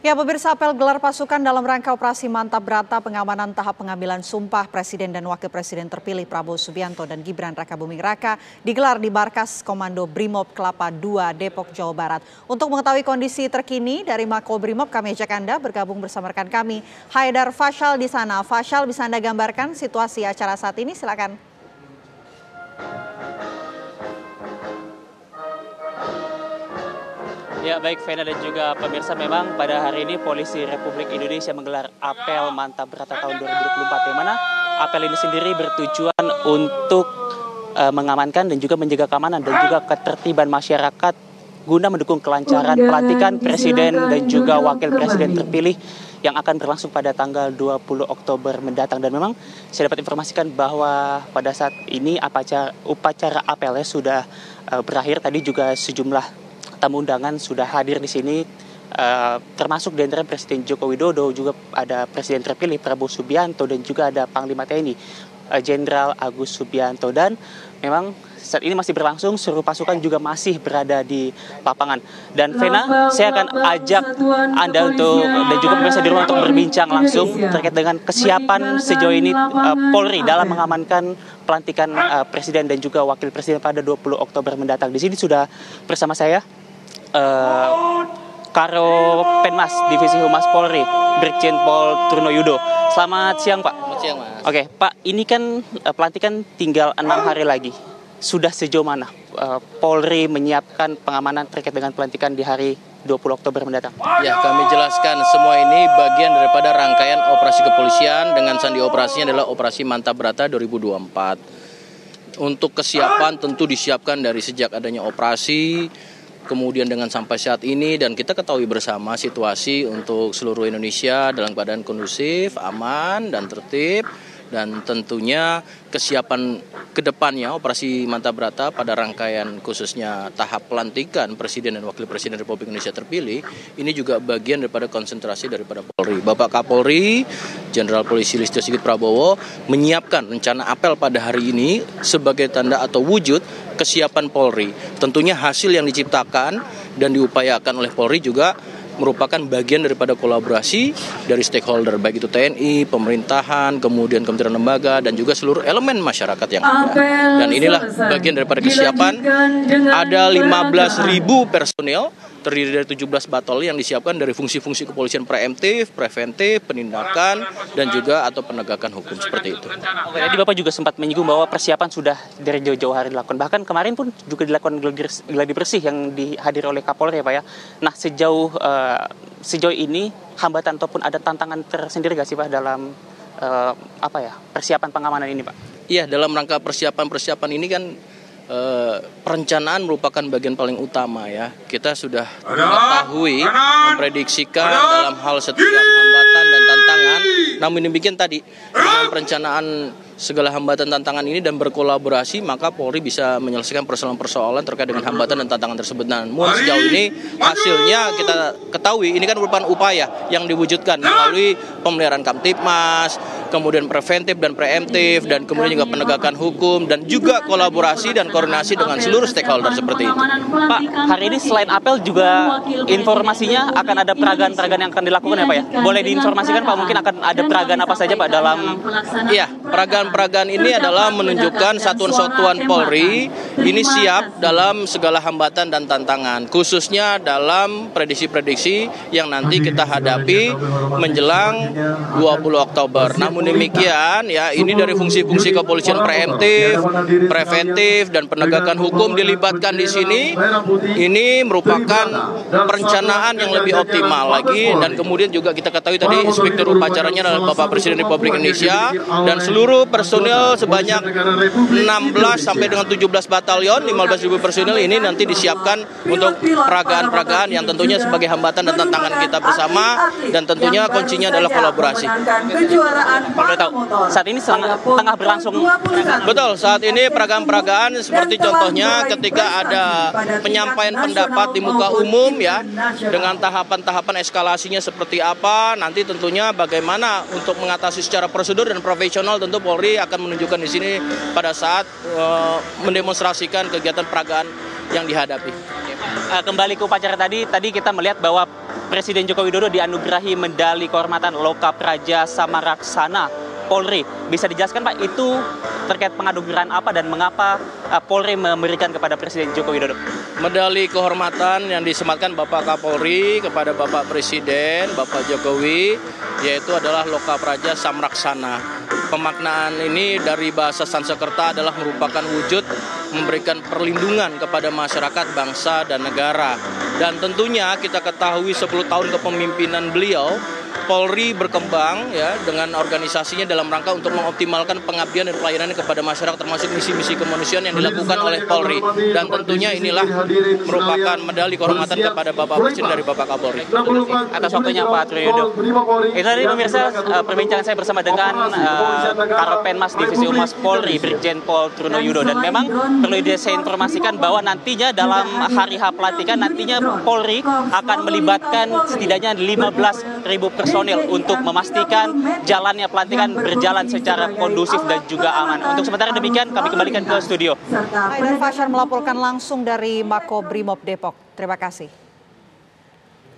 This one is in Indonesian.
Ya, pemirsa apel gelar pasukan dalam rangka operasi Mantap Brata pengamanan tahap pengambilan sumpah Presiden dan Wakil Presiden terpilih Prabowo Subianto dan Gibran Raka Buming Raka digelar di Markas Komando Brimob Kelapa II Depok, Jawa Barat. Untuk mengetahui kondisi terkini dari Mako Brimob, kami ajak Anda bergabung bersama rekan kami Haidar Fashal di sana. Fashal bisa Anda gambarkan situasi acara saat ini? Silakan. Ya baik Vena dan juga pemirsa. Memang pada hari ini Polisi Republik Indonesia menggelar apel Mantap Berata tahun 2024 yang mana apel ini sendiri bertujuan untuk uh, mengamankan dan juga menjaga keamanan dan juga ketertiban masyarakat guna mendukung kelancaran pelantikan presiden dan juga wakil presiden terpilih yang akan berlangsung pada tanggal 20 Oktober mendatang. Dan memang saya dapat informasikan bahwa pada saat ini upacara, upacara apelnya sudah uh, berakhir. Tadi juga sejumlah tamu undangan sudah hadir di sini uh, termasuk di antara Presiden Joko Widodo juga ada Presiden terpilih Prabowo Subianto dan juga ada Panglima TNI eh, Jenderal uh, Agus Subianto. Dan memang saat ini masih berlangsung seluruh pasukan juga masih berada di lapangan. Dan Vena saya akan ajak anda untuk dan juga pemirsa di rumah untuk berbincang langsung terkait dengan kesiapan sejauh ini uh, Polri dalam mengamankan pelantikan uh, presiden dan juga wakil presiden pada 20 Oktober mendatang. Di sini sudah bersama saya uh, Karo Penmas Divisi Humas Polri Brigjen Pol Truno Yudo. Selamat siang Pak. Selamat siang Mas. Oke Pak, ini kan uh, pelantikan tinggal enam hari lagi. Sudah sejauh mana uh, Polri menyiapkan pengamanan terkait dengan pelantikan di hari 20 Oktober mendatang? Ya, kami jelaskan semua ini bagian daripada rangkaian operasi kepolisian dengan sandi operasinya adalah Operasi Mantap Brata 2024. Untuk kesiapan tentu disiapkan dari sejak adanya operasi kemudian dengan sampai saat ini dan kita ketahui bersama situasi untuk seluruh Indonesia dalam keadaan kondusif, aman dan tertib dan tentunya kesiapan ke depannya operasi Mantap Brata pada rangkaian khususnya tahap pelantikan Presiden dan Wakil Presiden Republik Indonesia terpilih ini juga bagian daripada konsentrasi daripada Polri. Bapak Kapolri Jenderal Polisi Listio Sigit Prabowo menyiapkan rencana apel pada hari ini sebagai tanda atau wujud kesiapan Polri. Tentunya hasil yang diciptakan dan diupayakan oleh Polri juga merupakan bagian daripada kolaborasi dari stakeholder baik itu TNI, pemerintahan, kemudian kementerian lembaga dan juga seluruh elemen masyarakat yang ada. Dan inilah bagian daripada kesiapan. Ada 15.000 personil terdiri dari 17 batol yang disiapkan dari fungsi-fungsi kepolisian preemptif, preventif, penindakan, dan juga atau penegakan hukum seperti itu. Oke, tadi Bapak juga sempat menyinggung bahwa persiapan sudah dari jauh-jauh hari dilakukan. Bahkan kemarin pun juga dilakukan gladi bersih yang dihadir oleh Kapolri ya Pak ya. Nah sejauh uh, sejauh ini hambatan ataupun ada tantangan tersendiri gak sih Pak dalam uh, apa ya persiapan pengamanan ini Pak? Iya dalam rangka persiapan-persiapan ini kan Eh, perencanaan merupakan bagian paling utama ya. Kita sudah mengetahui, memprediksikan dalam hal setiap hambatan dan tantangan. Namun demikian tadi dengan perencanaan segala hambatan tantangan ini dan berkolaborasi maka Polri bisa menyelesaikan persoalan-persoalan terkait dengan hambatan dan tantangan tersebut. Namun sejauh ini hasilnya kita ketahui ini kan merupakan upaya yang diwujudkan melalui pemeliharaan Kamtipmas, kemudian preventif dan preemptif dan kemudian juga penegakan hukum dan juga kolaborasi dan koordinasi dengan seluruh stakeholder seperti itu. Pak, hari ini selain apel juga informasinya akan ada peragaan-peragaan yang akan dilakukan ya Pak ya? Boleh diinformasikan Pak mungkin akan ada peragaan apa saja Pak dalam Iya, peragaan peragaan ini adalah menunjukkan satuan-satuan Polri ini siap dalam segala hambatan dan tantangan, khususnya dalam prediksi-prediksi yang nanti kita hadapi menjelang 20 Oktober. Namun demikian, ya ini dari fungsi-fungsi kepolisian preemptif, preventif, dan penegakan hukum dilibatkan di sini. Ini merupakan perencanaan yang lebih optimal lagi dan kemudian juga kita ketahui tadi inspektur upacaranya adalah Bapak Presiden Republik Indonesia dan seluruh personil sebanyak 16 sampai dengan 17 batalion, 15 ribu personil ini nanti disiapkan untuk peragaan-peragaan yang tentunya sebagai hambatan dan tantangan kita bersama dan tentunya kuncinya adalah kolaborasi. Saat ini tengah berlangsung. Betul, saat ini peragaan-peragaan seperti contohnya ketika ada penyampaian pendapat di muka umum ya dengan tahapan-tahapan eskalasinya seperti apa, nanti tentunya bagaimana untuk mengatasi secara prosedur dan profesional tentu Polri akan menunjukkan di sini pada saat uh, mendemonstrasikan kegiatan peragaan yang dihadapi. Uh, kembali ke upacara tadi, tadi kita melihat bahwa Presiden Joko Widodo dianugerahi medali kehormatan Loka Praja Samaraksana Polri. Bisa dijelaskan Pak, itu terkait penganugerahan apa dan mengapa uh, Polri memberikan kepada Presiden Joko Widodo? Medali kehormatan yang disematkan Bapak Kapolri kepada Bapak Presiden, Bapak Jokowi, yaitu adalah Loka Praja Samraksana. Pemaknaan ini dari bahasa Sansekerta adalah merupakan wujud memberikan perlindungan kepada masyarakat, bangsa, dan negara. Dan tentunya kita ketahui 10 tahun kepemimpinan beliau, Polri berkembang ya dengan organisasinya dalam rangka untuk mengoptimalkan pengabdian dan pelayanan kepada masyarakat termasuk misi-misi kemanusiaan yang dilakukan oleh Polri dan tentunya inilah merupakan medali kehormatan kepada Bapak Presiden dari Bapak Kapolri. Atas waktunya Pak Triyodo. Itu tadi pemirsa uh, perbincangan saya bersama dengan uh, Karopenmas Divisi Humas Polri Brigjen Pol Truno Yudo dan memang perlu saya informasikan bahwa nantinya dalam hari H pelantikan nantinya Polri akan melibatkan setidaknya 15 ribu personel personil untuk memastikan jalannya pelantikan berjalan secara kondusif dan juga aman. Untuk sementara demikian kami kembalikan ke studio. Haidar Fasyar melaporkan langsung dari Mako Brimob Depok. Terima kasih.